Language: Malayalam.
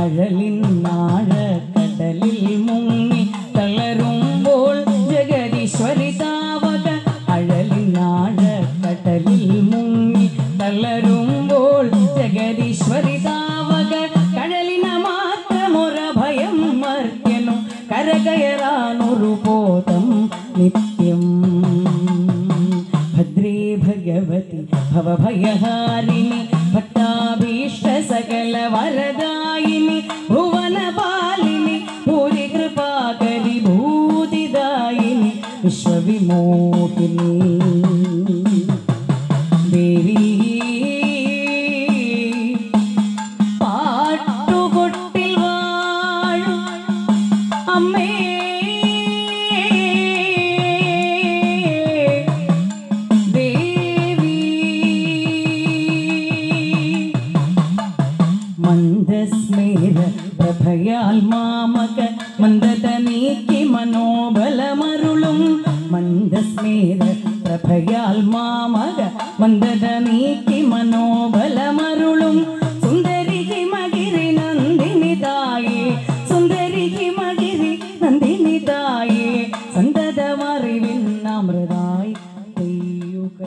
കടലിൽ മുങ്ങി കടലിൽ മുങ്ങി ഭയം നിത്യം. ഭദ്രേ ഭഗവതി ഭവഭയഹാരിണി ഭക്താഭീഷ്ട സകല വരദായിനി ഭുവനപാലിനി ഭൂരി കൃപാകരി ഭൂതിദായിനി വിശ്വവിമോഹിനി. ദേവി പാട്ടുകൊട്ടിൽ വാഴും അമ്മേ. മന്ദസ്മേര പ്രഭയാൽ മാമക മന്ദത നീക്കി മനോബലമരുളും. മന്ദസ്മേര പ്രഭയാൽ മാമക മന്ദത നീക്കി മനോബലമരുളും. സുന്ദരി ഹിമഗിരി നന്ദിനി തായേ സുന്ദരി ഹിമഗിരി നന്ദിനി തായേ സന്തതമറിവിൻ അമൃതായി പെയ്യുക.